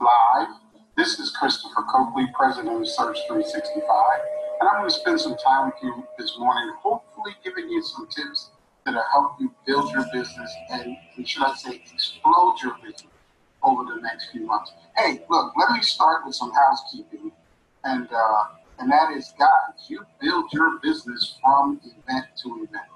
Live. This is Christopher Cokely, President of Surge 365, and I'm going to spend some time with you this morning, hopefully giving you some tips that'll help you build your business and, and should I say, explode your business over the next few months. Hey, look, let me start with some housekeeping, and uh, and that is, guys, you build your business from event to event.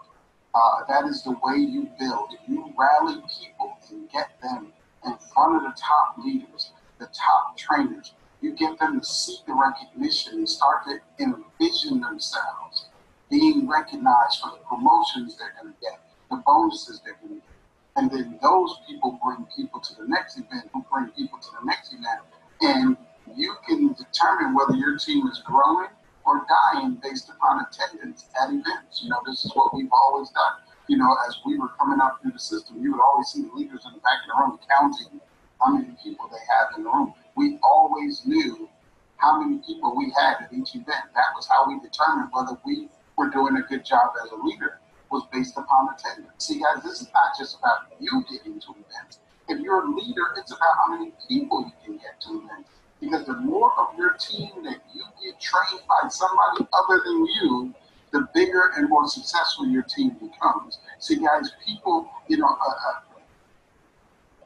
Uh, that is the way you build. You rally people and get them in front of the top leaders, the top trainers, you get them to seek the recognition and start to envision themselves being recognized for the promotions they're going to get, the bonuses they're going to get. And then those people bring people to the next event, who bring people to the next event. And you can determine whether your team is growing or dying based upon attendance at events. You know, this is what we've always done. You know, as we were coming up through the system, you would always see the leaders in the back of the room counting how many people they have in the room. We always knew how many people we had at each event. That was how we determined whether we were doing a good job as a leader was based upon attendance. See, guys, this is not just about you getting to events. If you're a leader, it's about how many people you can get to events. Because the more of your team that you get trained by somebody other than you, the bigger and more successful your team becomes. See, guys, people, you know, uh, uh,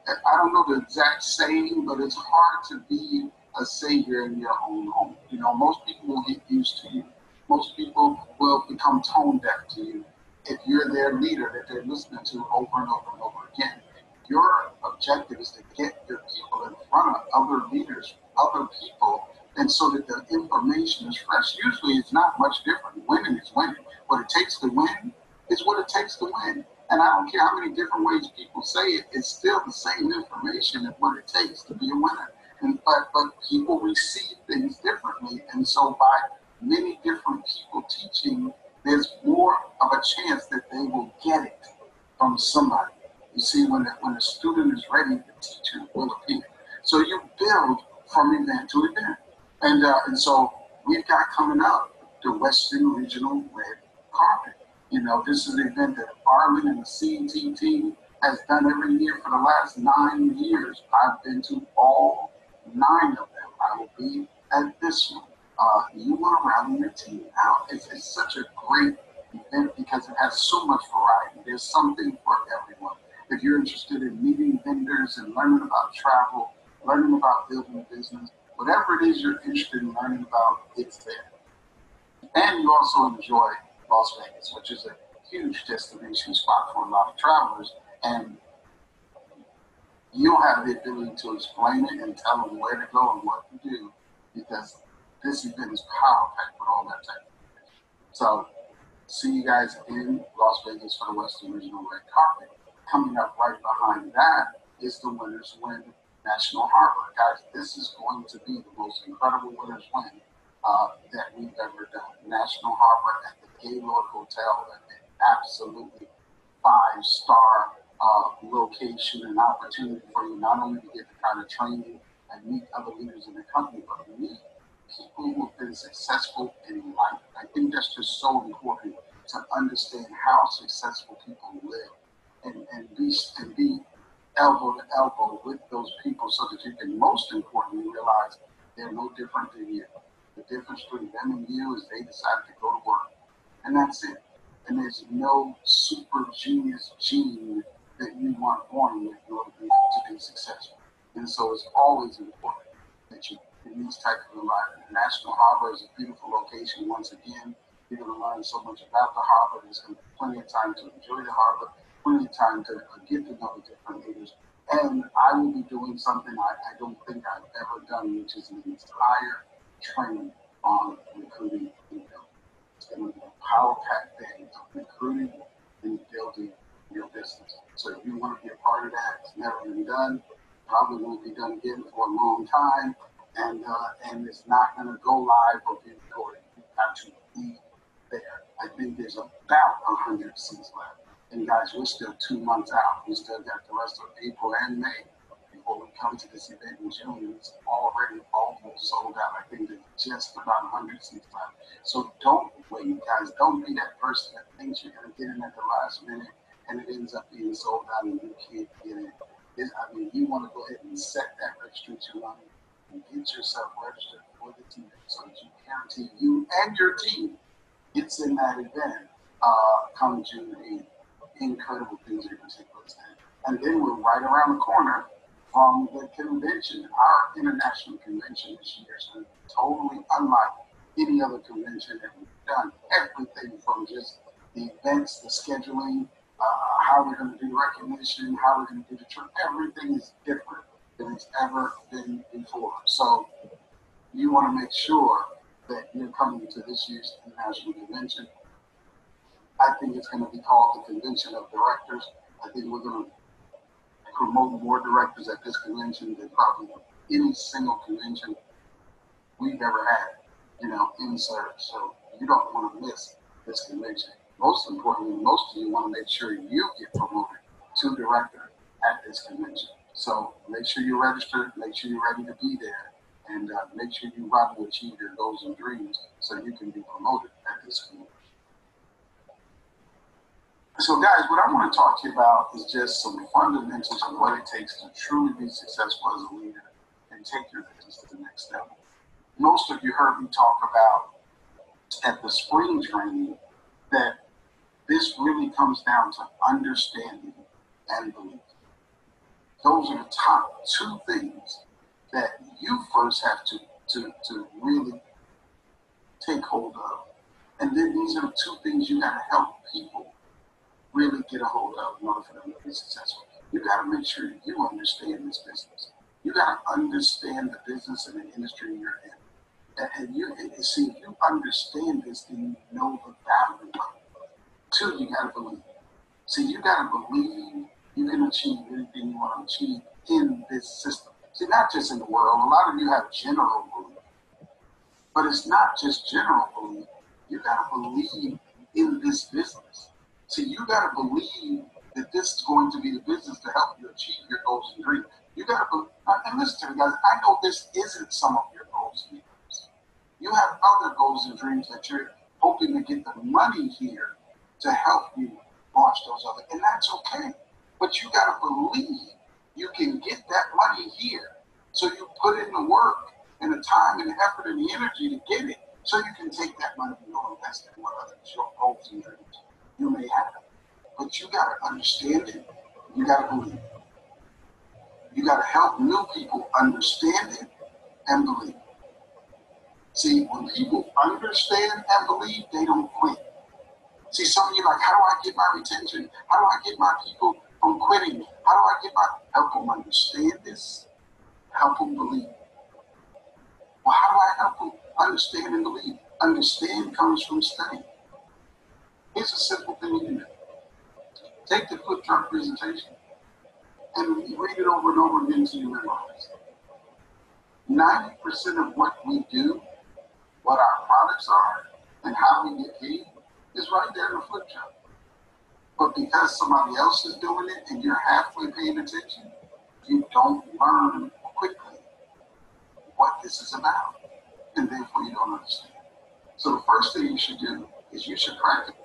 I don't know the exact saying, but it's hard to be a savior in your own home. You know, most people will get used to you. Most people will become tone deaf to you if you're their leader that they're listening to over and over and over again. Your objective is to get your people in front of other leaders, other people, and so that the information is fresh. Usually it's not much different. Winning is winning. What it takes to win is what it takes to win. And I don't care how many different ways people say it, it's still the same information and what it takes to be a winner. And but but people receive things differently. And so by many different people teaching, there's more of a chance that they will get it from somebody. You see, when the, when the student is ready, the teacher will appear. So you build from event to event. And, uh, and so we've got coming up the Western Regional Red Carpet. You know, this is an event that Arlen and the team has done every year for the last nine years. I've been to all nine of them. I will be at this one. Uh, you want to rally your team out. It's, it's such a great event because it has so much variety. There's something for everyone if you're interested in meeting vendors and learning about travel, learning about building a business, whatever it is you're interested in learning about, it's there. And you also enjoy Las Vegas, which is a huge destination spot for a lot of travelers. And you'll have the ability to explain it and tell them where to go and what to do because this event is power packed with all that type of information. So, see you guys in Las Vegas for the Western Regional Red Carpet coming up right behind that is the Winners Win National Harbor. Guys, this is going to be the most incredible Winners Win uh, that we've ever done. National Harbor at the Gaylord Hotel, an absolutely five star uh, location and opportunity for you not only to get the kind of training and meet other leaders in the company, but meet people who have been successful in life. I think that's just so important to understand how successful people live and, and be and be elbow to elbow with those people so that you can most importantly realize they're no different than you. The difference between them and you is they decided to go to work. And that's it. And there's no super genius gene that you want on you in order to be successful. And so it's always important that you in these types of environments. National Harbor is a beautiful location once again. You're going to learn so much about the harbor. There's going to be plenty of time to enjoy the harbor plenty of time to uh, get to know the different leaders. And I will be doing something I, I don't think I've ever done, which is an entire training on recruiting and building. It's going to be a power packed day of recruiting and building your business. So if you want to be a part of that, it's never been done. Probably won't be done again for a long time. And uh, and it's not going to go live or be recorded. You have to be there. I think there's about 100 seats left. And guys, we're still two months out. We still got the rest of April and May before we come to this event in June. It's already almost sold out. I think there's just about 100 seats left. So don't wait, guys. Don't be that person that thinks you're going to get in at the last minute and it ends up being sold out and you can't get in. I mean, you want to go ahead and set that registration line and get yourself registered for the team so that you guarantee you and your team gets in that event uh, come June 8th. Incredible things are going to take place then. And then we're right around the corner from the convention. Our international convention this year is totally unlike any other convention that we've done. Everything from just the events, the scheduling, uh, how we're going to do recognition, how we're going to do the trip. Everything is different than it's ever been before. So you want to make sure that you're coming to this year's international convention. I think it's going to be called the Convention of Directors. I think we're going to promote more directors at this convention than probably any single convention we've ever had, you know, in service. So you don't want to miss this convention most importantly, most of you want to make sure you get promoted to director at this convention. So make sure you're registered, make sure you're ready to be there, and uh, make sure you run to achieve your goals and dreams so you can be promoted at this convention. So, guys, what I want to talk to you about is just some fundamentals of what it takes to truly be successful as a leader and take your business to the next level. Most of you heard me talk about at the spring training that this really comes down to understanding and belief. Those are the top two things that you first have to, to, to really take hold of. And then these are the two things you got to help people really get a hold of in order for them to be successful. You got to make sure you understand this business. You got to understand the business and the industry you're in. And, you and see, you understand this, then you know the value of it. Two, you gotta believe. See, you gotta believe you can achieve anything you want to achieve in this system. See, not just in the world. A lot of you have general belief, but it's not just general belief. You gotta believe in this business. See, you gotta believe that this is going to be the business to help you achieve your goals and dreams. You gotta. Uh, and listen to me, guys. I know this isn't some of your goals and dreams. You have other goals and dreams that you're hoping to get the money here to help you launch those other, and that's okay. But you got to believe you can get that money here. So you put in the work and the time and the effort and the energy to get it, so you can take that money and go invest in what other goals and dreams you may have. it. But you got to understand it. You got to believe it. You got to help new people understand it and believe. See, when people understand and believe, they don't quit. See, some of you like, how do I get my retention? How do I get my people from quitting? How do I get my help them understand this? Help them believe. Well, how do I help them understand and believe? Understand comes from study. Here's a simple thing you can do. Take the flip chart presentation and read it over and over again until you memorize. 90% of what we do, what our products are, and how we get paid is right there in the flip chart. But because somebody else is doing it and you're halfway paying attention, you don't learn quickly what this is about. And therefore you don't understand. So the first thing you should do is you should practice.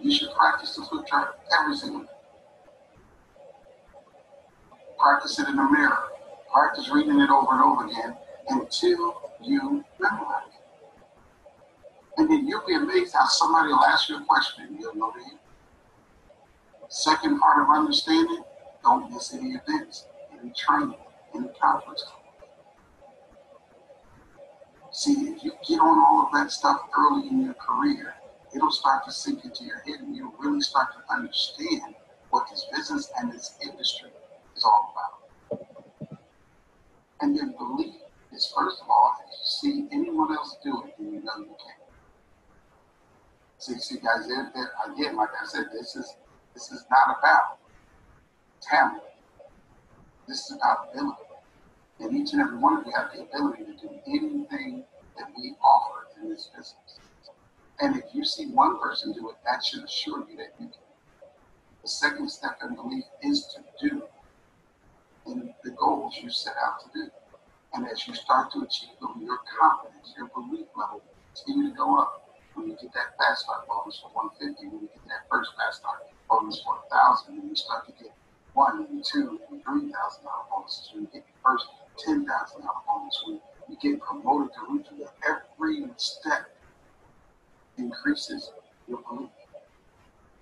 You should practice the flip chart every single day. Practice it in the mirror. Practice reading it over and over again until you memorize it. And then you'll be amazed how somebody will ask you a question and you'll know the answer. Second part of understanding, don't miss any events, any training, any conference See, if you get on all of that stuff early in your career, it'll start to sink into your head and you'll really start to understand what this business and this industry is all about. And then believe is first of all, if you see anyone else do it, then you know you can. See, see, guys, they're, they're, again, like I said, this is this is not about talent. This is about ability. And each and every one of you have the ability to do anything that we offer in this business. And if you see one person do it, that should assure you that you can. The second step in belief is to do in the goals you set out to do. And as you start to achieve them, your confidence, your belief level continue to go up. when you get that fast start bonus for 150, when you get that first fast start bonus for 1,000, when you start to get one and two and three thousand dollar bonuses, when you get your first ten thousand dollar bonus, when you get promoted to regional, every step increases your belief.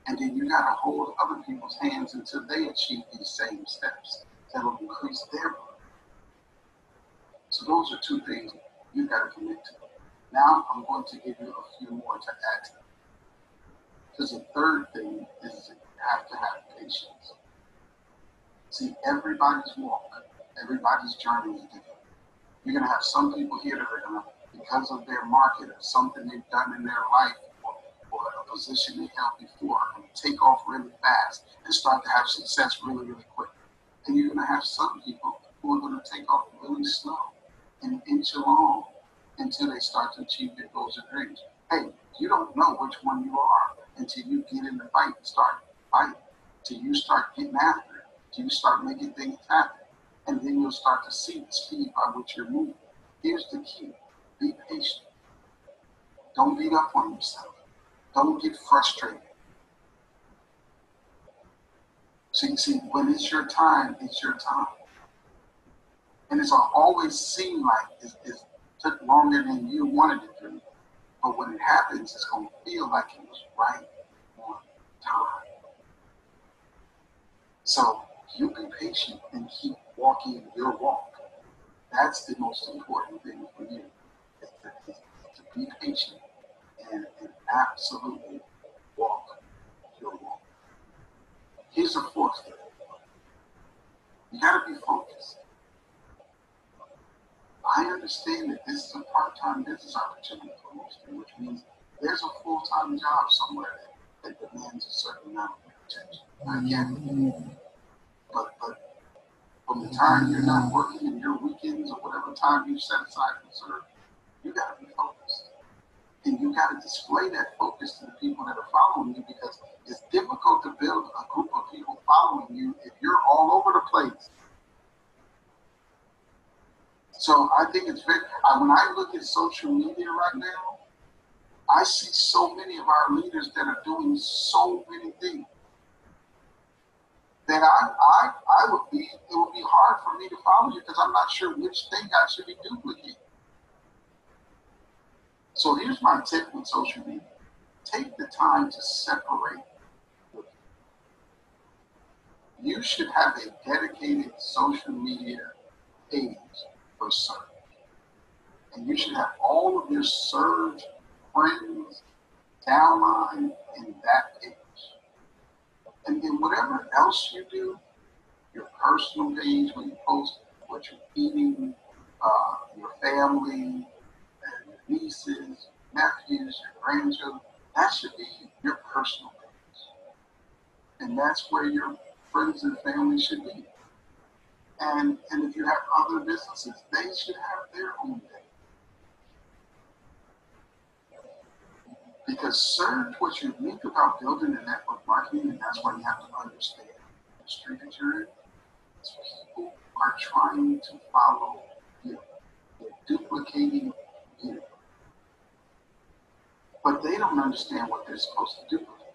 And then you gotta hold other people's hands until they achieve these same steps. That'll increase their belief. So those are two things you gotta commit to. Now I'm going to give you a few more to add to. Because the third thing is you have to have patience. See, everybody's walk, everybody's journey is different. You're gonna have some people here that are gonna, because of their market or something they've done in their life or, or a position they held before, gonna take off really fast and start to have success really, really quick. And you're gonna have some people who are gonna take off really slow and inch along until they start to achieve their goals and dreams. Hey, you don't know which one you are until you get in the fight and start fighting, until you start getting after it, until you start making things happen. And then you'll start to see the speed by which you're moving. Here's the key be patient. Don't beat up on yourself. Don't get frustrated. See, see, when it's your time, it's your time. And it's always seem like it, it took longer than you wanted it to. But when it happens, it's going to feel like it was right on time. So you be patient and keep walking your walk. That's the most important thing for you. To, be patient and, and absolutely walk your walk. Here's a fourth thing. You gotta be focused. I understand that this is a part-time business opportunity for most you, which means there's a full-time job somewhere that, that demands a certain amount of attention. It. But, but from the time you're not working in your weekends or whatever time you set aside for serve, you got to be focused. And you got to display that focus to the people that are following you because it's difficult to build a group of people following you if you're all over the place. So I think it's very, I, when I look at social media right now, I see so many of our leaders that are doing so many things that I, I, I would be, it would be hard for me to follow you because I'm not sure which thing I should be duplicating. So here's my tip on social media. Take the time to separate. You should have a dedicated social media page for Surge. And you should have all of your surge friends downline in that page. And then whatever else you do, your personal page where you post what you're eating, uh, your family, nieces, nephews, your grandchildren, that should be your personal page. And that's where your friends and family should be. And, and if you have other businesses, they should have their own page. Because Surge, what's unique about building a network marketing, and that's why you have to understand the industry that you're in, people are trying to follow you. They're duplicating you. But they don't understand what they're supposed to duplicate.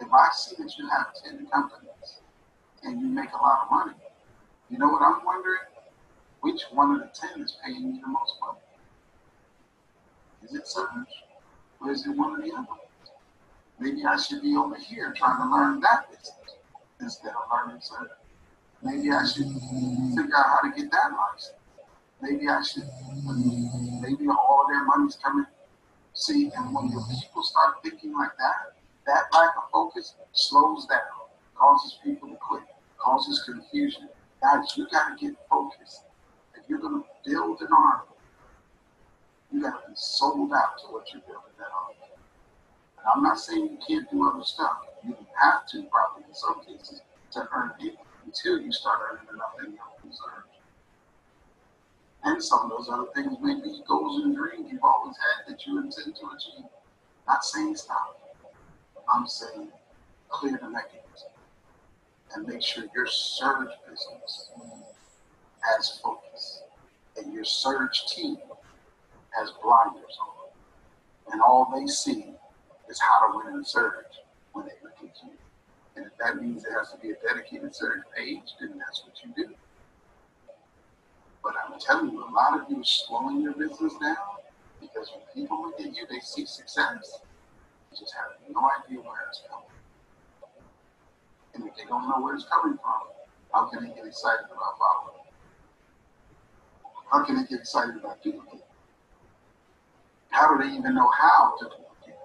If I see that you have 10 companies and you make a lot of money, you know what I'm wondering? Which one of the 10 is paying you the most money? Is it Surge? Or is it one of the other? Maybe I should be over here trying to learn that business instead of learning Surge. Maybe I should figure out how to get that license. Maybe I should, maybe all their money's coming. See, and when your people start thinking like that, that lack of focus slows down, causes people to quit, causes confusion. Guys, you got to get focused. If you're going to build an army, you got to be sold out to what you're building that army. And I'm not saying you can't do other stuff. You have to, probably in some cases, to earn income until you start earning enough. And some of those other things may be goals and dreams you've always had that you intend to achieve. Not saying stop. I'm saying clear the mechanism and make sure your surge business has focus and your surge team has blinders on. and all they see is how to win a surge when they look at you. And if that means there has to be a dedicated surge page, then that's what you do. But I'm telling you, a lot of you are slowing your business down because when people look at you, they see success. They just have no idea where it's coming. And if they don't know where it's coming from, how can they get excited about following? How can they get excited about doing it? How do they even know how to do it?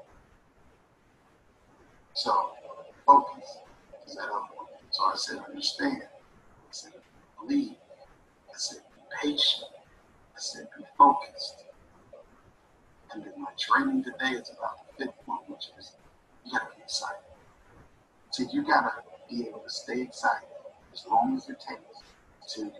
So, focus is that other. So I said, understand. I said, believe. Patient. I said, be focused. And then my training today is about the fifth one, which is you gotta be excited. See, you gotta be able to stay excited as long as it takes win.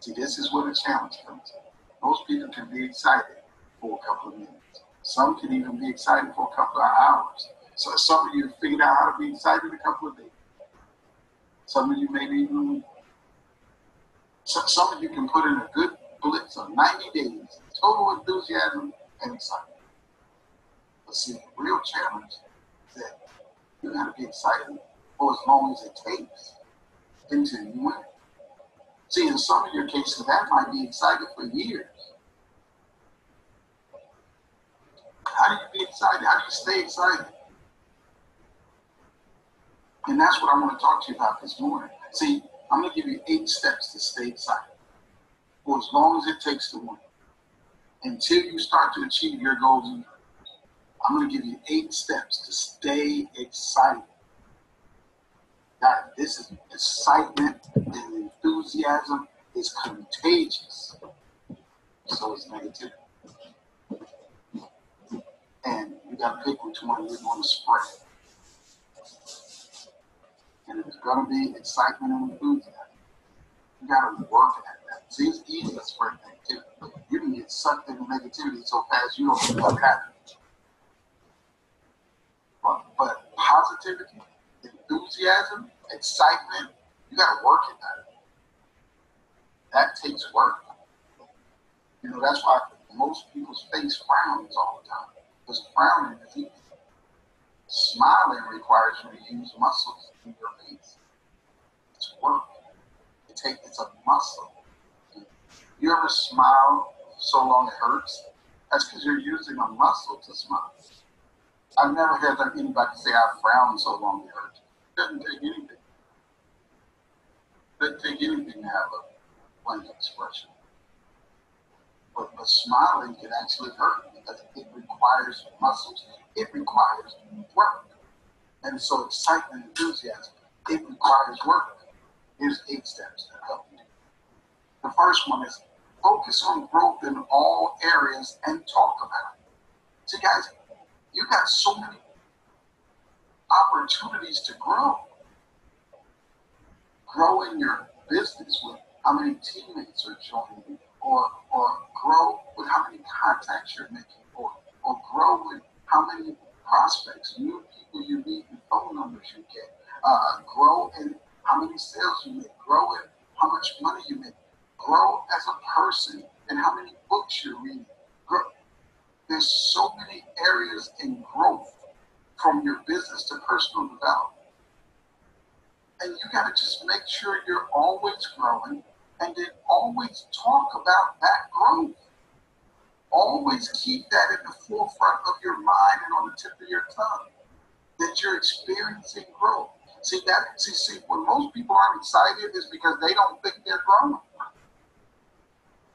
See, this is where the challenge comes in. Most people can be excited for a couple of minutes. Some can even be excited for a couple of hours. So some of you figured out how to be excited a couple of days. Some of you maybe even some, of you can put in a good blitz of 90 days, total enthusiasm and excitement. But see, the real challenge is that you gotta be excited for as long as it takes until you win. See, in some of your cases, that might be excited for years. How do you be excited? How do you stay excited? And that's what I want to talk to you about this morning. See, I'm going to give you eight steps to stay excited for as long as it takes to win. Until you start to achieve your goals. I'm going to give you eight steps to stay excited. God, this is excitement and enthusiasm is contagious. So is negativity. And you got to pick which one you want to spread. And it's going to be excitement and enthusiasm, you got to work at that. See, it's easy to spread negativity. You can get sucked into negativity so fast you don't know what happened. But, but positivity, enthusiasm, excitement, you got to work at that. That takes work. You know, that's why most people's face frowns all the time. Because frowning is easy. Smiling requires you to use muscles in your face. It's work. It take, it's a muscle. You ever smile so long it hurts? That's because you're using a muscle to smile. I've never had anybody say I frown so long it hurts. It doesn't take anything. It doesn't take anything to have a blank expression. But, but smiling can actually hurt because it requires muscles. It requires work. And so excitement, enthusiasm, it requires work. Here's eight steps that help you. The first one is focus on growth in all areas and talk about it. See, guys, you got so many opportunities to grow. Grow in your business with how many teammates are joining you, or or grow with how many contacts you're making, or or grow with how many prospects, new people you meet, and phone numbers you get. Uh, grow in how many sales you make. Grow in how much money you make. Grow as a person and how many books you're reading. Grow. There's so many areas in growth from your business to personal development. And you got to just make sure you're always growing and then always talk about that growth. Always keep that in the forefront of your mind and on the tip of your tongue that you're experiencing growth. See that see, see when most people aren't excited is because they don't think they're growing.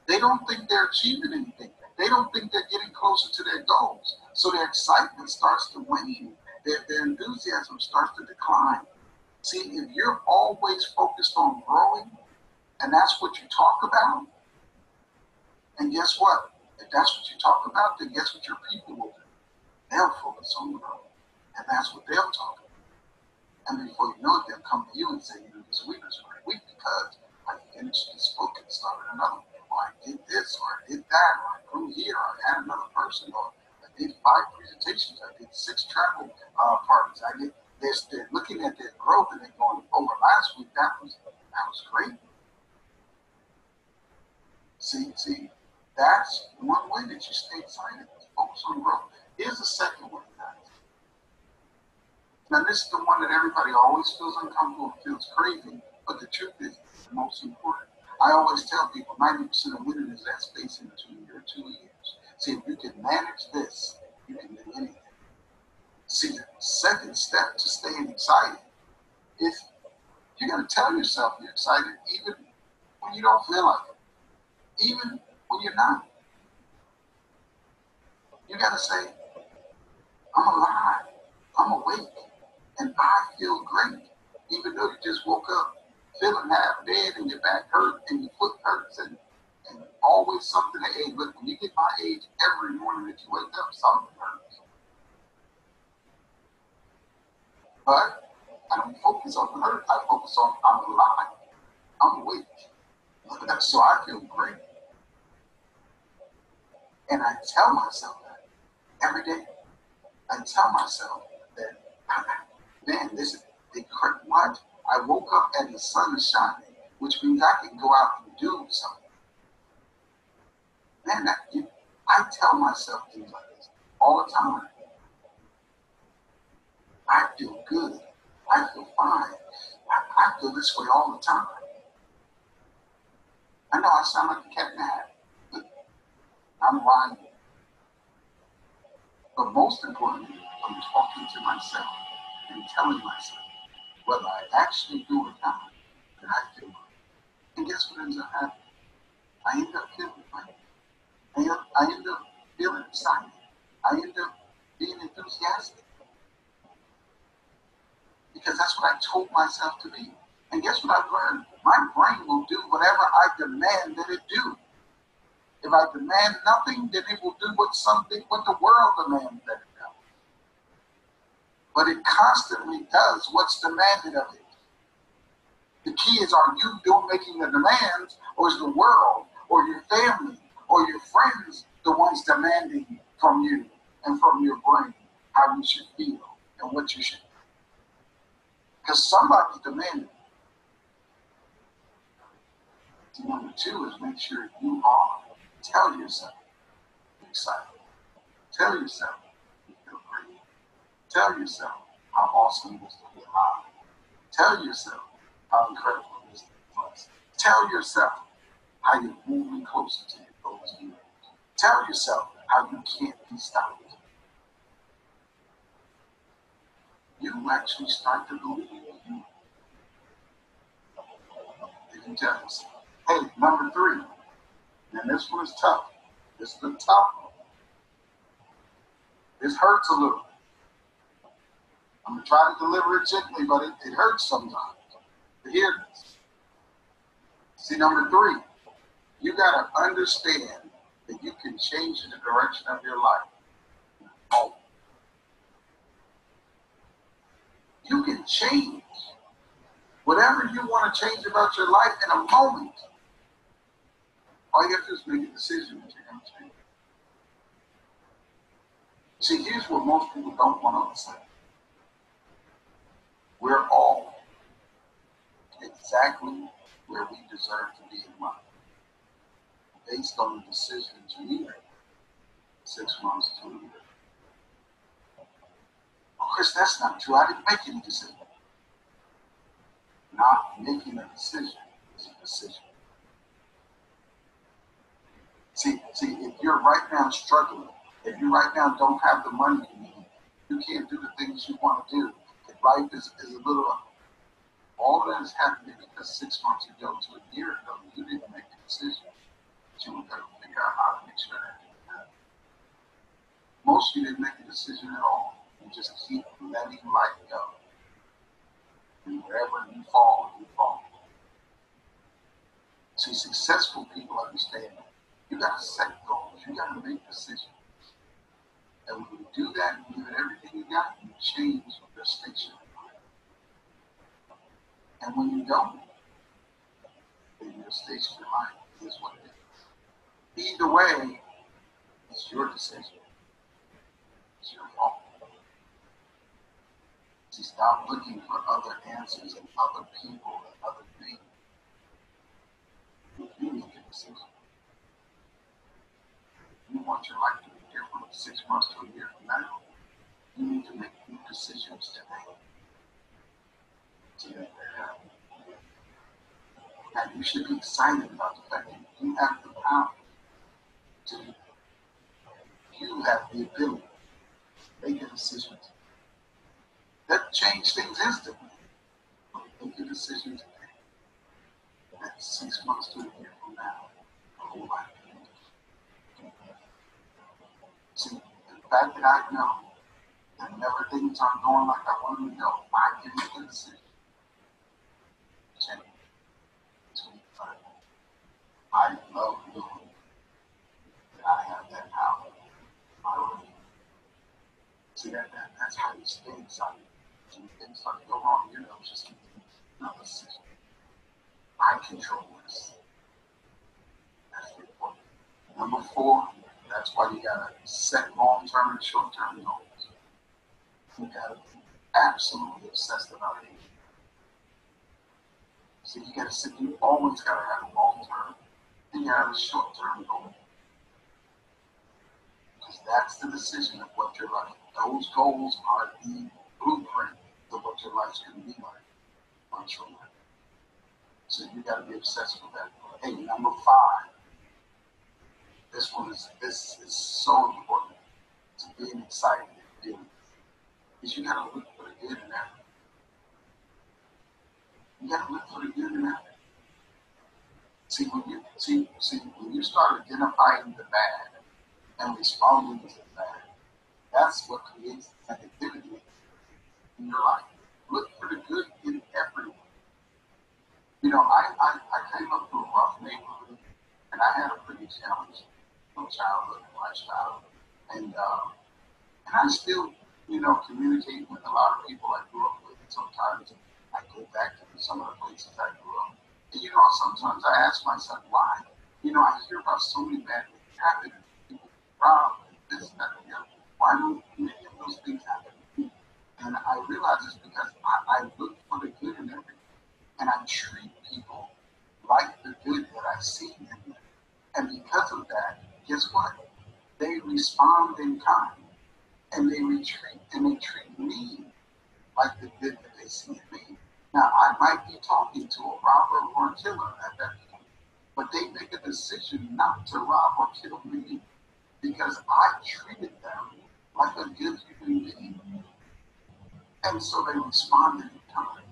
They don't think they're achieving anything. They don't think they're getting closer to their goals. So their excitement starts to wane. Their, their enthusiasm starts to decline. See, if you're always focused on growing, and that's what you talk about, and guess what? If that's what you talk about, then guess what your people will do? They'll focus on growth. And that's what they'll talk about. And before you know it, they'll come to you and say, you know, this week was a great week because I finished this book and started another one. Or I did this, or I did that, or I grew here, or I had another person, or I did five presentations, I did six travel uh, parties. I did this. They're looking at their growth and they're going, over last week, that was that was great. See, see, that's one way that you stay excited. Focus on growth. Here's the second one, guys. Now, this is the one that everybody always feels uncomfortable, feels crazy, but the truth is, the most important. I always tell people 90% of winning is that space in between your two years. See, if you can manage this, you can do anything. See, the second step to staying excited is you got to tell yourself you're excited even when you don't feel like it, even when you're not. You got to say, I'm alive, I'm awake, and I feel great, even though you just woke up feeling half dead and your back hurt and your foot hurts and, and always something to ache. But when you get my age, every morning that you wake up, something hurts. But I don't focus on the hurt. I focus on I'm alive. I'm awake. So I feel great. And I tell myself that every day. I tell myself that, man, this is the what? I woke up and the sun is shining, which means I can go out and do something. Man, that, you, I tell myself things like this all the time. I feel good. I feel fine. I, I feel this way all the time. I know I sound like a cat but I'm lying. But most importantly, I'm talking to myself and telling myself whether I actually do or not, that I feel. And guess what ends up happening? I end up feeling I I end up feeling excited. I end up being enthusiastic. Because that's what I told myself to be. And guess what I've learned? My brain will do whatever I demand that it do. If I demand nothing, then it will do what something what the world demands that it does. But it constantly does what's demanded of it. The key is are you doing making the demands, or is the world, or your family, or your friends the ones demanding from you and from your brain how you should feel and what you should do? Because somebody demanding. Number two is make sure you are. Tell yourself you're excited. Tell yourself you feel great. Tell yourself how awesome it is to be alive. Tell yourself how incredible it is to be. Tell yourself how you're moving closer to your goals Tell yourself how you can't be stopped. You actually start to believe you. You can tell yourself. Hey, number three, and this one is tough. Is the tough one. This hurts a little. I'm gonna try to deliver it gently, but it, it hurts sometimes to hear this. See, number three, you gotta understand that you can change the direction of your life. Oh. You can change whatever you want to change about your life in a moment. All you have to do is make a decision that you're going to change. See, here's what most people don't want to understand. We're all exactly where we deserve to be in life based on the decisions we made six months to a year. Of course, that's not true. I didn't make any decision. Not making a decision is a decision. See, see, if you're right now struggling, if you right now don't have the money you need, you can't do the things you want to do. If life is, is a little, all that is happening because six months ago to a year ago, you didn't make a decision. You got to figure out how to make sure that happens. Most of you didn't make a decision at all. You just keep letting life go. And wherever you fall, you fall. See, successful people understand that. You got to set goals. You got to make decisions. And when you do that, you give everything you got, you change your station. And when you don't, then your station in life is what it is. Either way, it's your decision. It's your fault. See, stop looking for other answers and other people and other things. You make a decision. You want your life to be different six months to a year from now, you need to make new decisions today to make that happen. And you should be excited about the fact that you have the power to, you have the ability to make a decision. That change things instantly. Make a decision today. And six months to a year from now, a whole lot See, the fact that I know that never things aren't going like I want them to go, I make a decision. Change. Uh, I love knowing that I have that power. I See that, that that's how you stay excited. When things start to go wrong, you know, just another decision. I control this. That's important. Number four, that's why you gotta set long-term and short-term goals. You gotta be absolutely obsessed about it. So you gotta sit, you always gotta have a long-term and you have a short-term goal. Because that's the decision of what your life. Those goals are the blueprint of what your life's gonna be like once you're. So you gotta be obsessed with that. Hey, number five. This one is this is so important to being excited and feeling. Because you gotta look for the good in that. You gotta look for the good in that. See when you see see when you start identifying the bad and responding to the bad, that's what creates negativity in your life. Look for the good in everyone. You know, I, I, I came up through a rough neighborhood and I had a pretty challenging childhood and lifestyle. And uh, and I still, you know, communicate with a lot of people I grew up with. Sometimes I go back to some of the places I grew up. And you know, sometimes I ask myself why. You know, I hear about so many bad things happening. People robbed this and that and the other. Why do many of those things happen to me? And I realize it's because I, I look for the good in everything. And I treat people like the good that I see in them. And because of that, guess what? They respond in kind and they retreat and they treat me like the good that they see in me. Now, I might be talking to a robber or a killer at that point, but they make a decision not to rob or kill me because I treated them like a good human being. And so they responded in kind.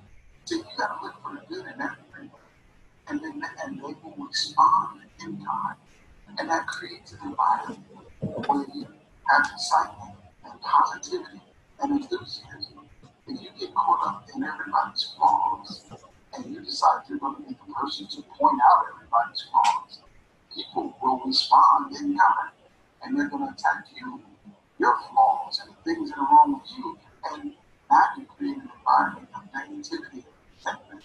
So you gotta look for the good in everything. And then and they will respond in kind. And that creates an environment where you have excitement and positivity and enthusiasm. If you get caught up in everybody's flaws and you decide you're going to be the person to point out everybody's flaws, people will respond in kind and they're going to attack you, your flaws, and the things that are wrong with you. And now you create an environment of negativity and.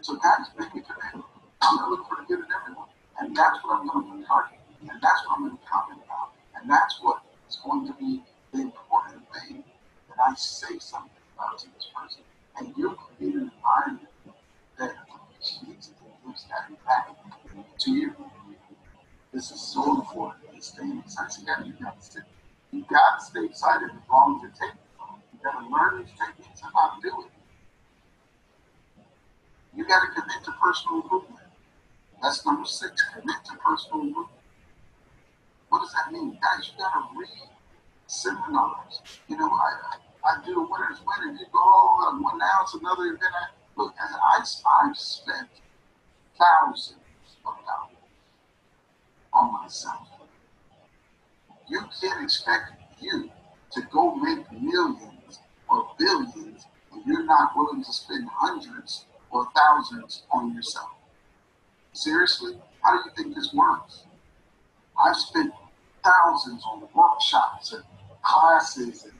So guys, make me today. I'm going to look for the good in everyone. And that's what I'm going to be targeting. And that's what I'm going to comment about. And that's what is going to be the important thing that I say something about to this person. And you create an environment that appreciates and gives that back to you. This is so important. It's staying excited. You got to stay, you got to stay excited as long as it takes. You got to learn these techniques and how to do it. You got to commit to personal improvement. That's number six. Commit to personal growth. What does that mean? Guys, you gotta read seminars. You know, I, I, do a Winners Win. You go, oh, one ounce, another event. I, look, I, I've spent thousands of dollars on myself. You can't expect you to go make millions or billions when you're not willing to spend hundreds or thousands on yourself. Seriously? How do you think this works? I've spent thousands on workshops and classes and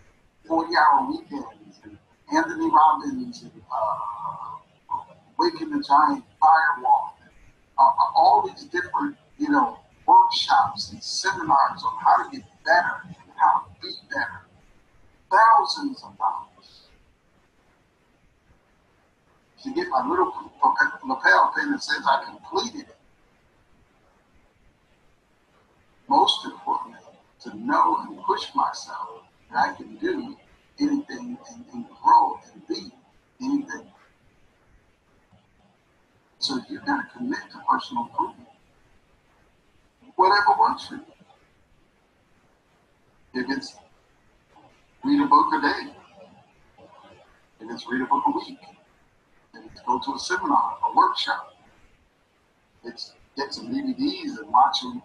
40 hour weekends and Anthony Robbins and uh, Waking the Giant Firewall, and, uh, all these different, you know, workshops and seminars on how to get better and how to be better. Thousands of dollars. To get my little lapel pin that says I completed it. Most importantly, to know and push myself that I can do anything and, and grow and be anything. So you got to commit to personal improvement. Whatever works for you. If it's read a book a day, if it's read a book a week, go to a seminar, a workshop, it's get some DVDs and watch them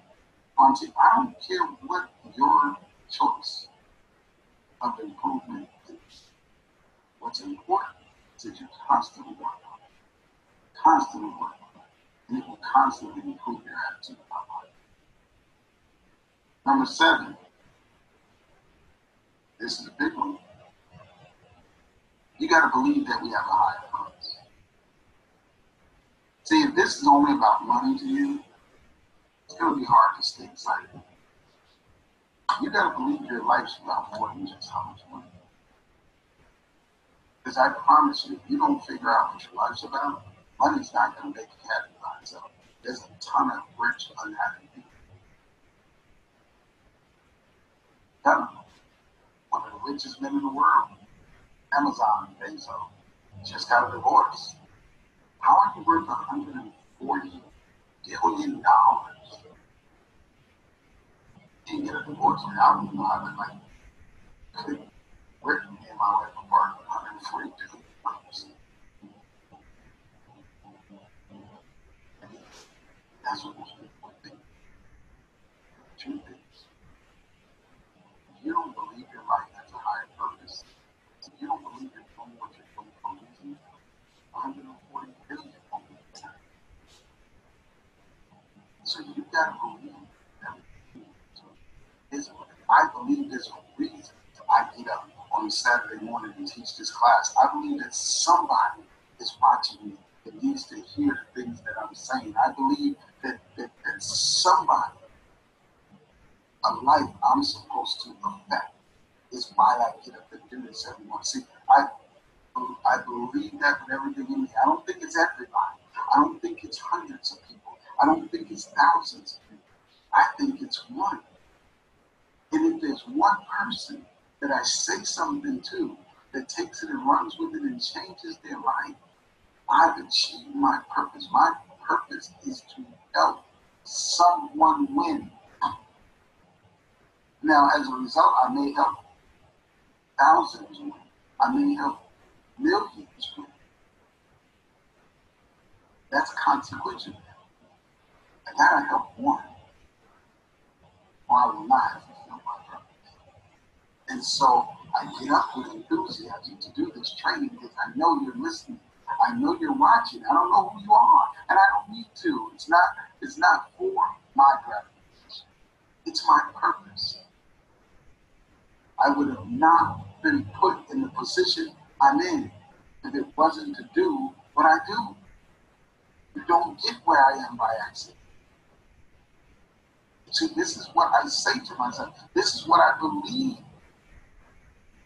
on TV. I don't care what your choice of improvement is. What's important is that you constantly work on it. Constantly work on it. And it will constantly improve your attitude about life. Number seven, this is a big one. You got to believe that we have a higher purpose. See, if this is only about money to you, it's going to be hard to stay excited. You got to believe your life's about more than just how much money. Because I promise you, if you don't figure out what your life's about, money's not going to make you happy by itself. There's a ton of rich, unhappy people. One of the richest men in the world, Amazon Bezos, just got a divorce. How are you worth 140 billion dollars? Didn't get a divorce me. I was like, could work me and my wife apart 140 billion dollars. That's what most people think. Truth is, you don't believe your life has a higher purpose. You don't believe you're doing what you're doing for a reason. 140 billion over time. So you gotta everything. Is I believe there's a reason I get up on Saturday morning and teach this class. I believe that somebody is watching me that needs to hear the things that I'm saying. I believe that, that, that somebody, a life I'm supposed to affect, is why I get up and do this every morning. See, I I believe that with everything in me. I don't think it's everybody. I don't think it's hundreds of people. I don't think it's thousands of people. I think it's one. And if there's one person that I say something to that takes it and runs with it and changes their life, I've achieved my purpose. My purpose is to help someone win. Now, as a result, I may help thousands win. I may help millions win. That's consequential. I gotta help one, or I will not have my purpose. And so I get up with enthusiasm to do this training because I know you're listening. I know you're watching. I don't know who you are, and I don't need to. It's not. It's not for my gratification. It's my purpose. I would have not been put in the position I'm in if it wasn't to do what I do. You don't get where I am by accident. See, this is what I say to myself. This is what I believe.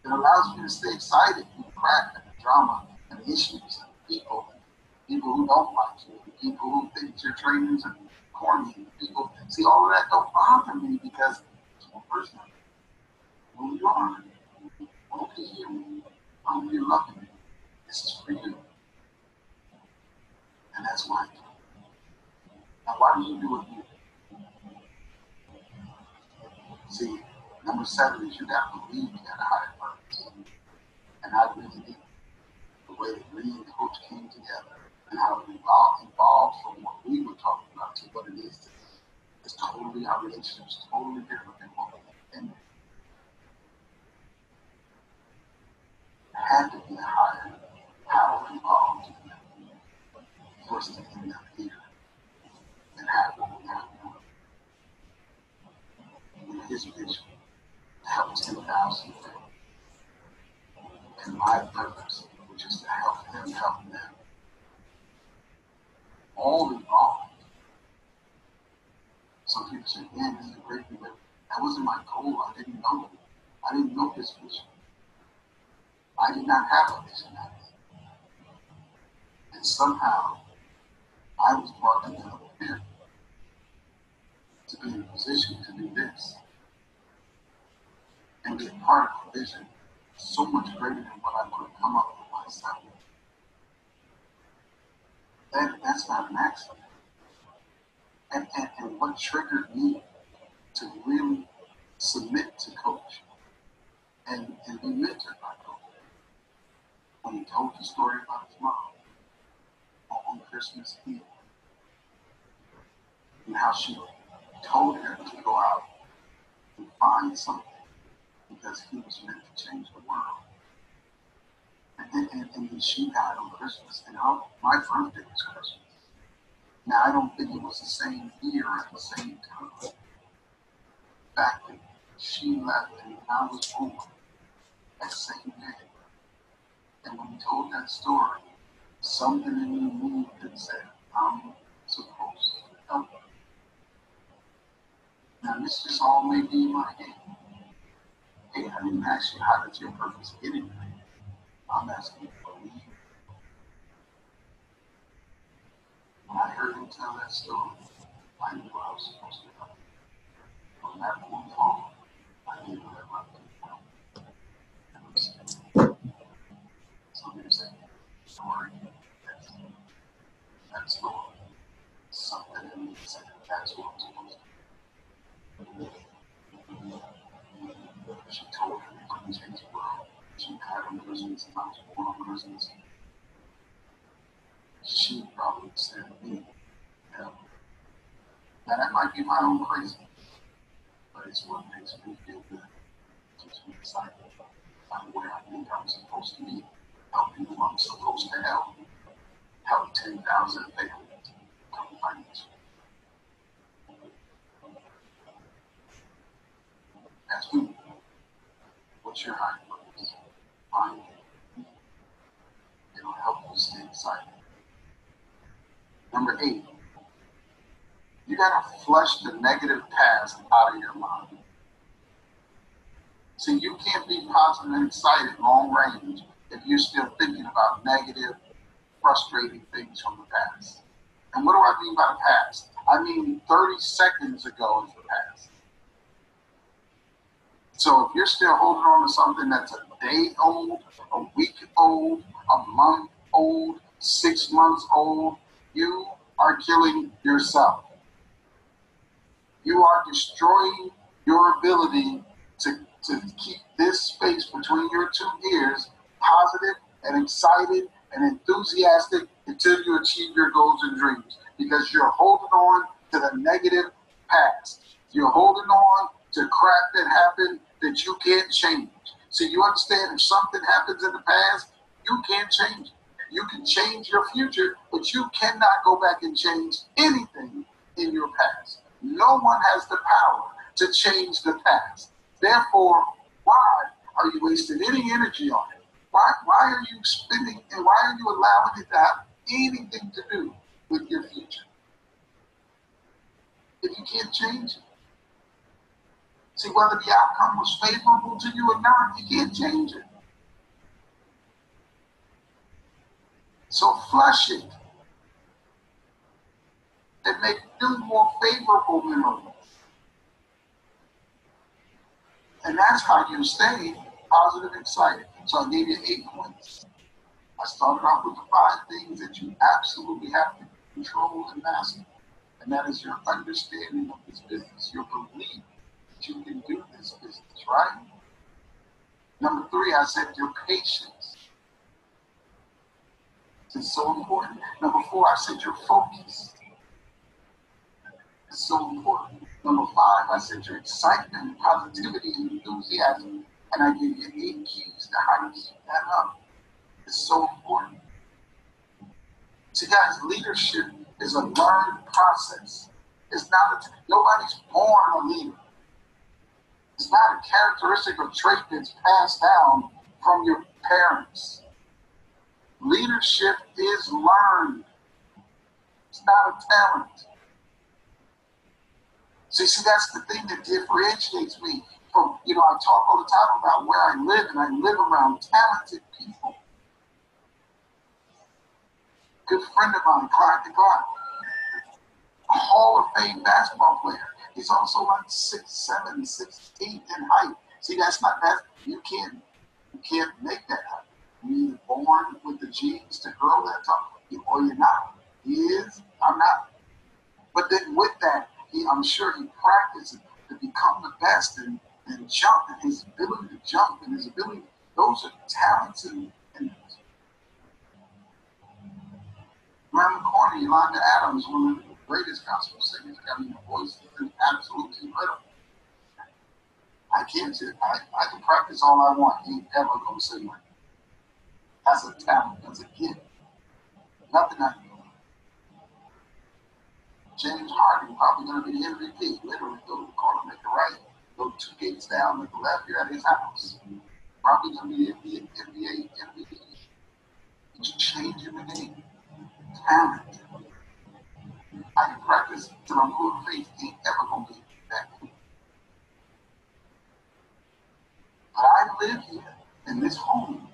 It allows me to stay excited through crap and drama and issues and people, people who don't like you, people who think your trainings are corny, people see all of that don't bother me because it's one person. Who you are. Okay, you. I hope you're loving me. This is for you. And that's why do. Now, why do you do it here? See, number seven is you got to believe you got a higher purpose. And I really. The way that me and Coach came together and how it evolved, evolved from what we were talking about to what it is today. It's totally, our relationship is totally different than what we intended. Had to be a higher power involved for us to end up here and have what we have his vision help 10,000 and my purpose, which is to help them help them. All involved. Some people say, man, this is a great thing, but that wasn't my goal. I didn't know it. I didn't know this vision. I did not have a vision that day. And somehow, I was brought together the him to be in a position to do this. and be part of a vision so much greater than what I could come up with myself. That, that's not an accident. And, and, and what triggered me to really submit to coach and, and be mentored by coach when he told the story about his mom on Christmas Eve and how she told him to go out and find something because he was meant to change the world. And, and, and then she died on Christmas, and our, my birthday was Christmas. Now, I don't think it was the same year at the same time. The fact that she left and I was born that same day. And when he told that story, something in me moved and said, I'm supposed to help. Now, this just all may be my game. Hey, I didn't ask you how did your purpose get in I'm asking for me. When I heard him tell that story, I knew I was supposed to help. From that point forward, I knew that my people. So there's a story that's that story. Something in me said that's what I'm supposed to do. She told him he couldn't change the world. She had him Christmas and I was born on Christmas. She probably said to me, yeah. Might be my own crazy, but it's what makes me feel good. Keeps me excited. I'm where I think I'm supposed to be. Helping who I'm supposed to help. Help 10,000 families come find financially. That's me. What's your high purpose? Find it. It'll help you stay excited. Number eight, you got to flush the negative past out of your mind. See, you can't be positive and excited long range if you're still thinking about negative, frustrating things from the past. And what do I mean by the past? I mean 30 seconds ago is the past. So if you're still holding on to something that's a day old, a week old, a month old, six months old, you are killing yourself. You are destroying your ability to, to keep this space between your two ears positive and excited and enthusiastic until you achieve your goals and dreams because you're holding on to the negative past. You're holding on to crap that happened that you can't change. So you understand if something happens in the past, you can't change it. You can change your future, but you cannot go back and change anything in your past. No one has the power to change the past. Therefore, why are you wasting any energy on it? Why, why are you spending and why are you allowing it to have anything to do with your future? If you can't change it. See, whether the outcome was favorable to you or not, you can't change it. So flush it and make new, more favorable memories. And that's how you stay positive and excited. So I gave you eight points. I started off with the five things that you absolutely have to control and master. And that is your understanding of this business, your belief you can do this business, right? Number three, I said your patience. It's so important. Number four, I said your focus. It's so important. Number five, I said your excitement, positivity, and enthusiasm. And I gave you eight keys to how to keep that up. It's so important. See, guys, leadership is a learned process. It's not a, nobody's born a leader. It's not a characteristic or trait that's passed down from your parents. Leadership is learned. It's not a talent. See, see, that's the thing that differentiates me from, you know, I talk all the time about where I live, and I live around talented people. Good friend of mine, Clyde Drexler, a Hall of Fame basketball player. He's also like six seven, six eight in height. See, that's not that you can't you can't make that happen. You're either born with the genes to grow that tall, or you're not. He is, I'm not. But then with that, he, I'm sure he practiced to become the best and, and jump and his ability to jump and his ability, those are talents and, and around the corner, Yolanda Adams, one of the greatest gospel singers, I mean, her voice is absolutely incredible. I can't say, I, I can practice all I want. He ain't ever gonna sing like me. That's a talent, that's a gift. Nothing I can. James Harden probably gonna be the MVP. Literally go to the corner, make a right, go two gates down, make a left, you're at his house. Probably gonna be the NBA, MVP. You're changing the game. Talent. I can practice till I'm blue face. Ain't ever gonna be that good. But I live here in this home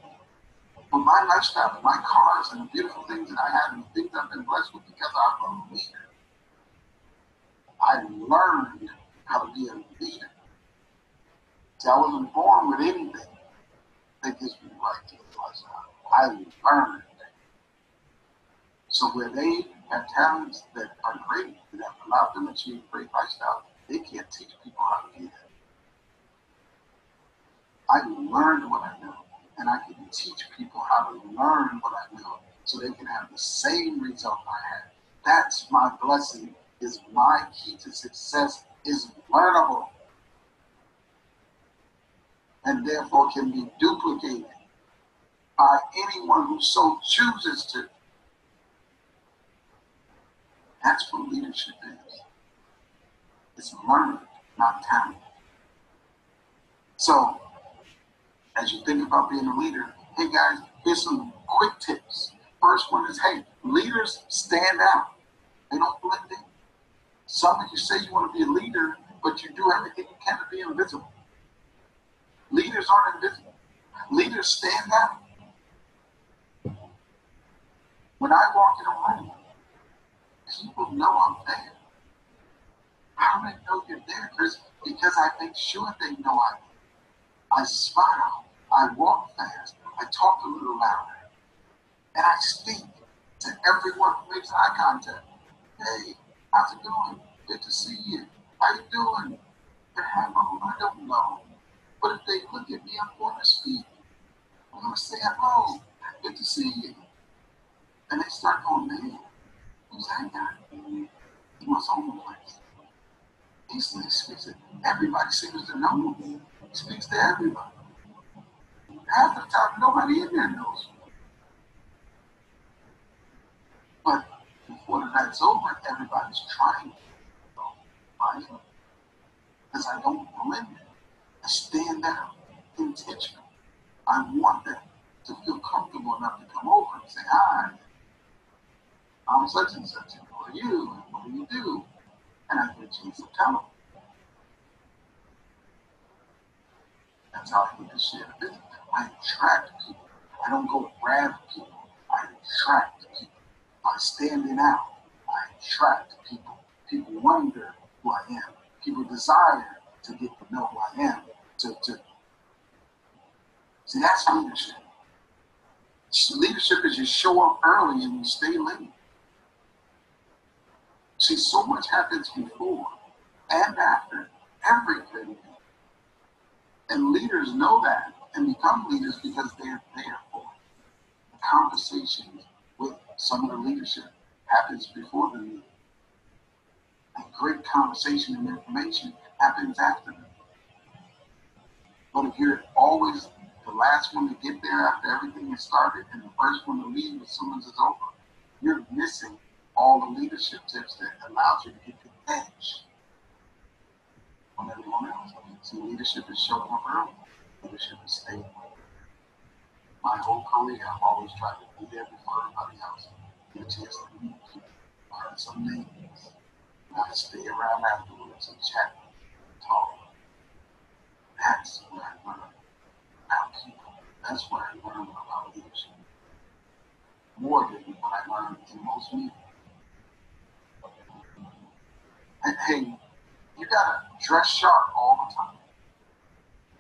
with my lifestyle, and my cars, and the beautiful things that I have, and things I've been blessed with because I'm a leader. I learned how to be a leader. See, I wasn't born with anything that gives me right to the lifestyle. I learned. So where they have talents that are great, that have allowed them to achieve great lifestyle, they can't teach people how to do that. I learned what I know, and I can teach people how to learn what I know so they can have the same result I had. That's my blessing, is my key to success is learnable and therefore can be duplicated by anyone who so chooses to. That's what leadership is. It's learned, not talent. So as you think about being a leader, hey guys, here's some quick tips. First one is, hey, leaders stand out. They don't blend in. Some of you say you want to be a leader, but you do everything you can to be invisible. Leaders aren't invisible. Leaders stand out. When I walk in a room, people know I'm there. How do they know you're there, Chris? Because I make sure they know I'm there. I smile. I walk fast. I talk a little louder. And I speak to everyone who makes eye contact. Hey, how's it going? Good to see you. How you doing? On? I don't know. But if they look at me, I'm going to speak. I'm going to say hello. Good to see you. And they start going, man, who's that guy? He was on the place. He speaks to everybody seems to know him. He speaks to everybody. Half the time, nobody in there knows. But before the night's over, everybody's trying to. Because I don't it. I stand out intentionally. I want them to feel comfortable enough to come over and say, hi, I'm such and such. Who are you? What do you do? And I get a chance to tell them. That's how I get to share business. I attract people. I don't go grab people. I attract people. By standing out, I attract people. People wonder who I am. People desire to get to know who I am. To, to see that's leadership. Leadership is you show up early and you stay late. See, so much happens before and after everything. And leaders know that and become leaders because they're there for it. The conversation with some of the leadership happens before the meeting. And great conversation and information happens after the meeting. But if you're always the last one to get there after everything has started and the first one to leave as soon as it's over, you're missing all the leadership tips that allows you to get the edge on everyone else. See, leadership is showing up early leadership is stable. My whole career, I've always tried to be there before everybody else. Get a chance to meet people, learn some names. I stay around afterwards and chat, talk. That's where I learn about people. That's where I learned about leadership. More than what I learned in most meetings. And hey, you gotta dress sharp all the time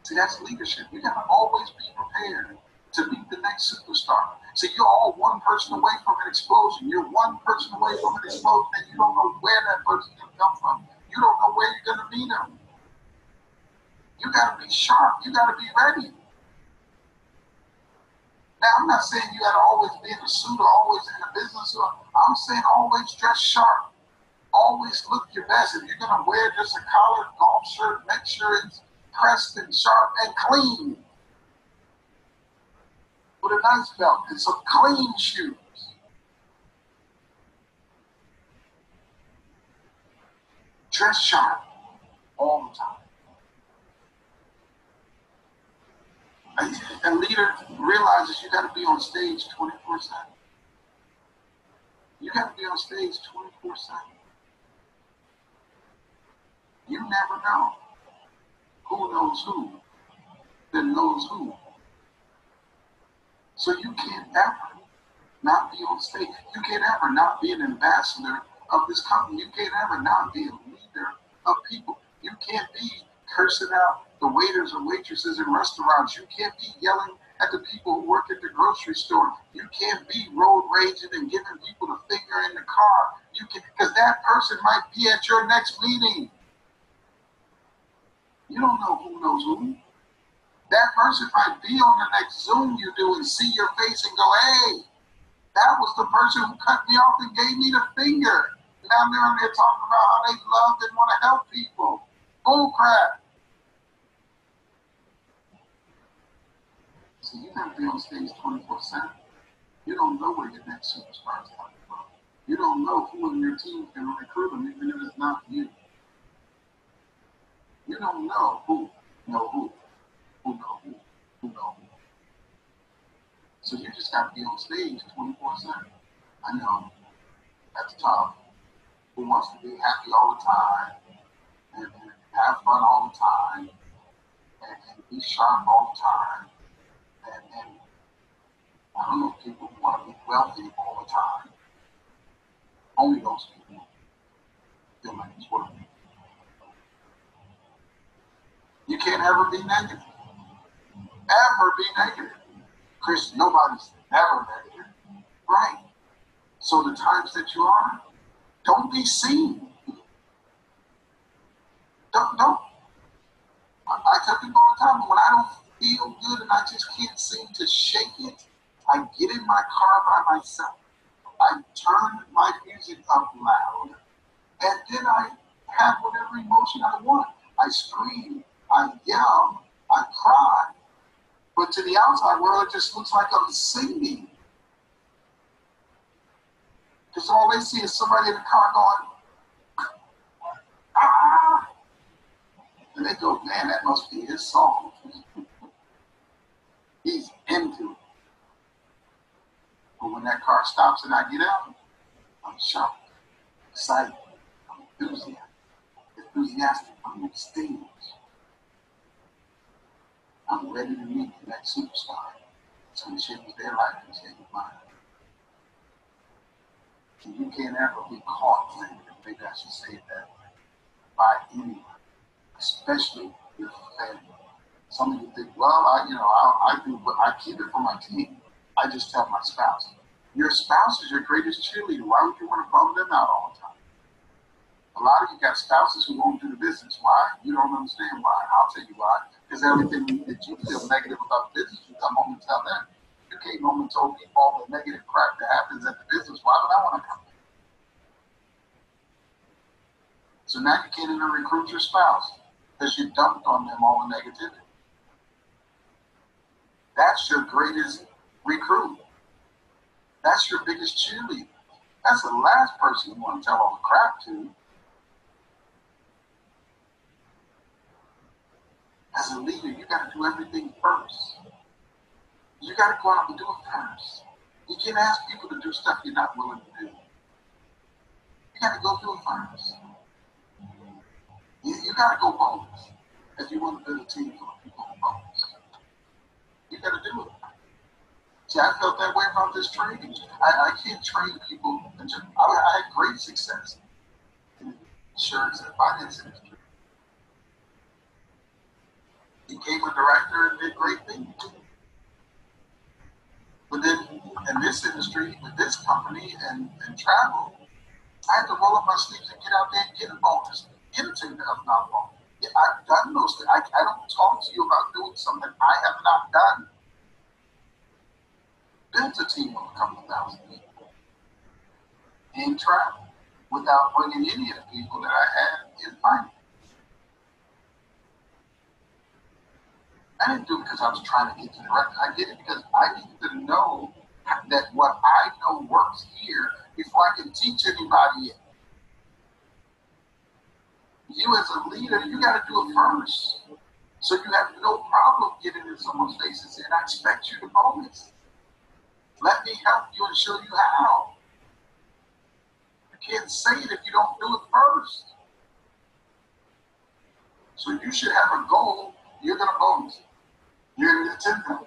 See, that's leadership. You gotta always be prepared to meet the next superstar. See, you're all one person away from an explosion. You're one person away from an explosion, and you don't know where that person can come from. You don't know where you're gonna meet them. You gotta be sharp. You gotta be ready. Now, I'm not saying you gotta always be in a suit or always in a business. Or, I'm saying always dress sharp. Always look your best. If you're gonna wear just a collared golf shirt, make sure it's pressed and sharp and clean. With a nice belt and some clean shoes. Dress sharp all the time. A leader realizes you got to be on stage 24 7. You got to be on stage 24 7. You never know who knows who that knows who. So you can't ever not be on stage. You can't ever not be an ambassador of this company. You can't ever not be a leader of people. You can't be cursing out the waiters and waitresses in restaurants. You can't be yelling at the people who work at the grocery store. You can't be road raging and giving people the finger in the car. You can because that person might be at your next meeting. You don't know who knows who. That person might be on the next Zoom you do and see your face and go, hey, that was the person who cut me off and gave me the finger. Now they're there talking about how they love and want to help people. Bull crap. So you gotta be on stage 24 7. You don't know where your next superstar is coming from. You don't know who in your team can recruit them, even if it's not you. You don't know who know who, who know who, know. So you just gotta be on stage 24 7. I know that's tough. Who wants to be happy all the time and, and have fun all the time and, and be sharp all the time and, and I don't know people want to be wealthy all the time. Only those people feel like it's working. You can't ever be negative. Ever be negative. Chris, nobody's ever negative. Right. So the times that you are, don't be seen. Don't, don't. I, I tell people all the time, when I don't feel good and I just can't seem to shake it, I get in my car by myself. I turn my music up loud, and then I have whatever emotion I want. I scream, I yell, I cry. But to the outside world, it just looks like I'm singing. Because all they see is somebody in the car going, ah! And they go, man, that must be his song. He's into it. But when that car stops and I get out, I'm shocked, excited, I'm enthusiastic, enthusiastic, I'm stage. I'm ready to meet the next superstar. It's going to change their life and change mine. And you can't ever be caught playing, maybe I should say that, by anyone, especially your family. Some of you think, well, I, you know, I, I do, but I keep it for my team. I just tell my spouse. Your spouse is your greatest cheerleader. Why would you want to bum them out all the time? A lot of you got spouses who won't do the business. Why? You don't understand why. I'll tell you why. Because everything that you feel negative about the business, you come home and tell them. You came home and told people all the negative crap that happens at the business. Why would I want to come? So now you can't even recruit your spouse because you dumped on them all the negativity. That's your greatest recruit. That's your biggest cheerleader. That's the last person you want to tell all the crap to. As a leader, you got to do everything first. You got to go out and do it first. You can't ask people to do stuff you're not willing to do. You got to go do it first. You, you got to go bonus if you want to build a team for people bonus. You got to do it. See, I felt that way about this training. I, I can't train people. I, I had great success in insurance and finance industry. Became a director and did great things. But then in this industry, with this company and, and travel, I had to roll up my sleeves and get out there and get a bonus, get a ten thousand dollar bonus. Yeah, I've done those things. I, I don't talk to you about doing something I have not done. Built a team of a couple thousand people in travel without bringing any of the people that I had in finance. I didn't do it because I was trying to get to the right. I did it because I needed to know that what I know works here before I can teach anybody it. You as a leader, you got to do it first. So you have no problem getting in someone's face and saying, I expect you to bonus. Let me help you and show you how. You can't say it if you don't do it first. So you should have a goal. You're going to bonus. You're going to get 10,000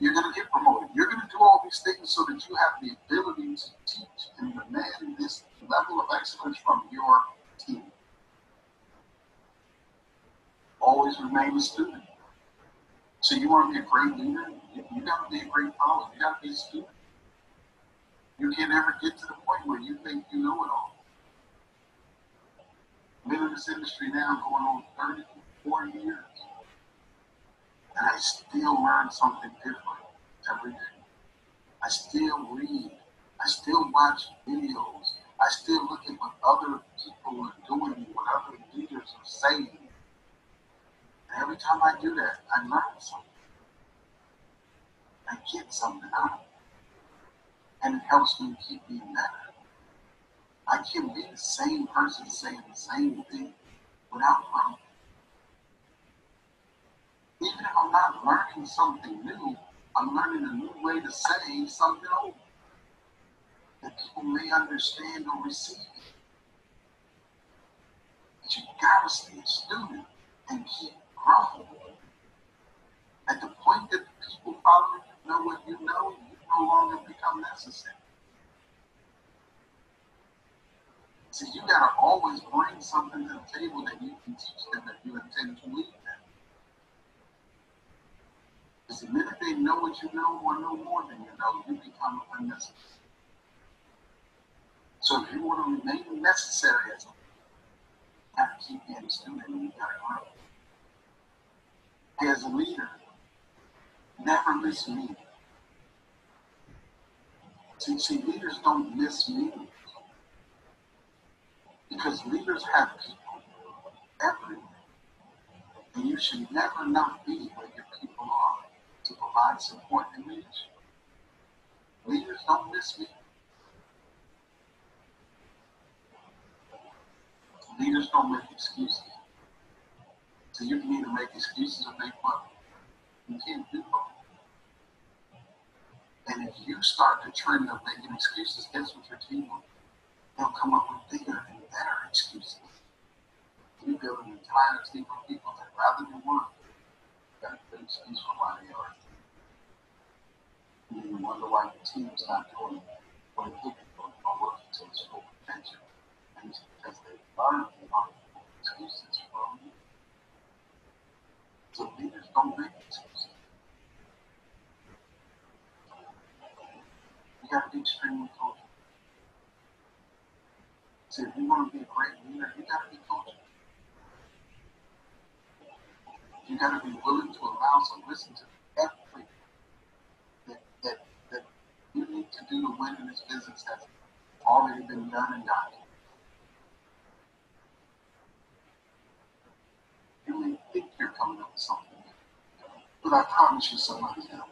You're going to get promoted. You're going to do all these things so that you have the ability to teach and demand this level of excellence from your team. Always remain a student. So you want to be a great leader? You, got to be a great follower. You got to be a student. You can't ever get to the point where you think you know it all. Been in this industry now going on 30, 40 years. And I still learn something different every day. I still read. I still watch videos. I still look at what other people are doing, what other leaders are saying. And every time I do that, I learn something. I get something out of it. And it helps me keep being better. I can't be the same person saying the same thing without growing. Even if I'm not learning something new, I'm learning a new way to say something old that people may understand or receive. But you gotta stay a student and keep growing. At the point that people you know what you know, you no longer become necessary. So you gotta always bring something to the table that you can teach them that you intend to lead them. The minute they know what you know or know more than you know, you become unnecessary. So if you want to remain necessary as a have to keep being a student and you gotta grow. As a leader, never miss me. See, see, leaders don't miss meetings. Because leaders have people everywhere. And you should never not be where your people are provide support and leadership. Leaders don't miss me. Leaders don't make excuses. So you can either make excuses or make money. You can't do both. And if you start the trend of making excuses, guess what your team will They'll come up with bigger and better excuses. You build an entire team of people that rather than work, got a good excuse for why they are. You wonder why your team's not doing what it or working to its full potential. And it's because they learned lot of excuses from you. So leaders don't make excuses. You got to be extremely coachable. So if you want to be a great leader, you got to be coachable. You got to be willing to allow some listen to everything that, that, that you need to do to win in this business has already been done and done. You may think you're coming up with something, but I promise you somebody's going to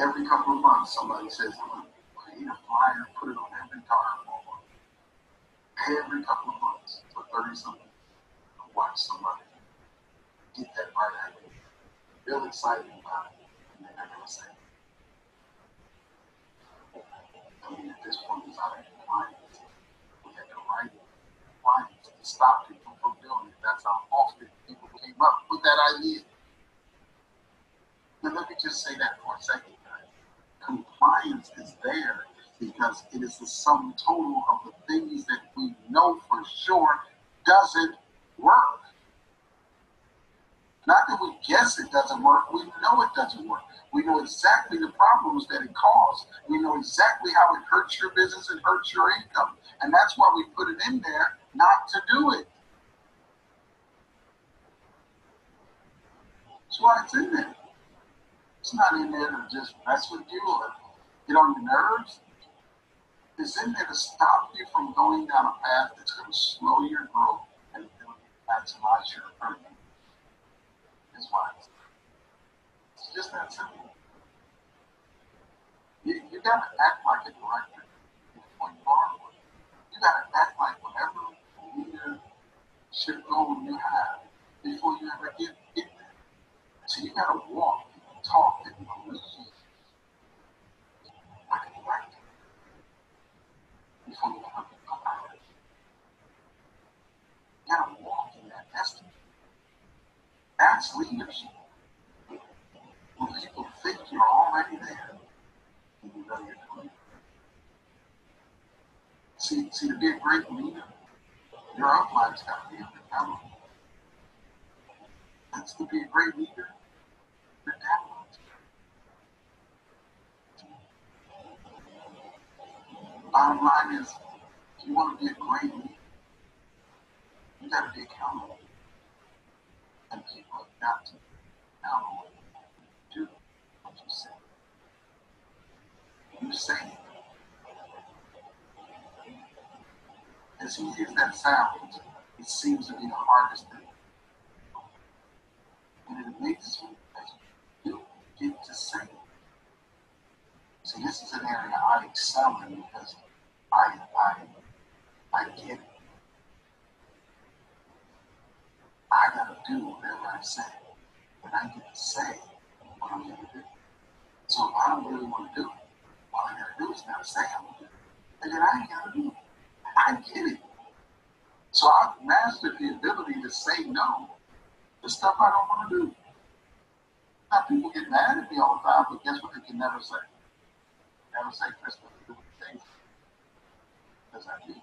Every couple of months, somebody says, I'm create a flyer, put it on every car every couple of months for 30 something. I Watch somebody get that right idea, feel excited about it, and then they're going to say, I at this point, it's out of compliance. We had to write compliance to stop people from doing it. That's how often people came up with that idea. Now, let me just say that for a second. Compliance is there because it is the sum total of the things that we know for sure doesn't work. Not that we guess it doesn't work, we know it doesn't work. We know exactly the problems that it caused. We know exactly how it hurts your business and hurts your income. And that's why we put it in there not to do it. That's why it's in there. It's not in there to just mess with you or get on your nerves. It's in there to stop you from going down a path that's going to slow your growth and maximize your earnings. Is why it's, just that simple. You, you got to act like a director you are one. You got to act like whatever leadership goal you have before you ever get, get there. So you got to walk and talk and believe like a director before you ever become out. You got to walk in that destiny. That's leadership. When people think you're already there, and you know you're it. See, see, to be a great leader, your upline's got to be accountable. That's to be a great leader. Your downlines. Bottom line is, if you want to be a great leader, you got to be accountable. And people got to do what you say. You say it. As easy as that sounds, it seems to be the hardest thing. And it amazes me that you get to say it. See, this is an area I excel in because I, I, I get it. I gotta do whatever I say, and I get to say what I'm gonna do. So if I don't really want to do it, all I gotta do is gotta say I'm gonna do it, and then I ain't gotta do it. I get it. So I've mastered the ability to say no to stuff I don't want to do. Now people get mad at me all the time, but guess what they can never say? Never say, Chris, let's do things. Because I do.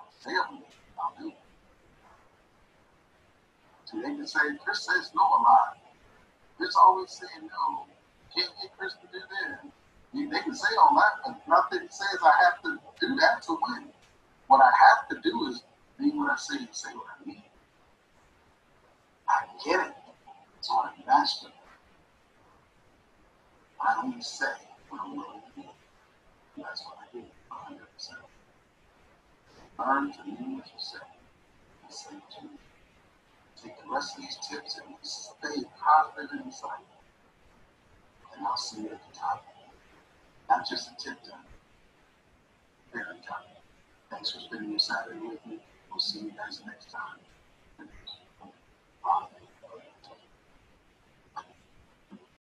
I'll say I'm I'll do it. So they can say, Chris says no a lot. Chris always saying no. Can't get Chris to do this. They can say all that, but nothing says I have to do that to win. What I have to do is mean what I say and say what I mean. I get it. So I master. I only say what I'm willing to do. That's what I do 100%. Learn to mean what you say and say what you mean take the rest of these tips and stay positive and excited. And I'll see you at the top. Not just a tip time. Very top. Thanks for spending your Saturday with me. We'll see you guys next time. Bye.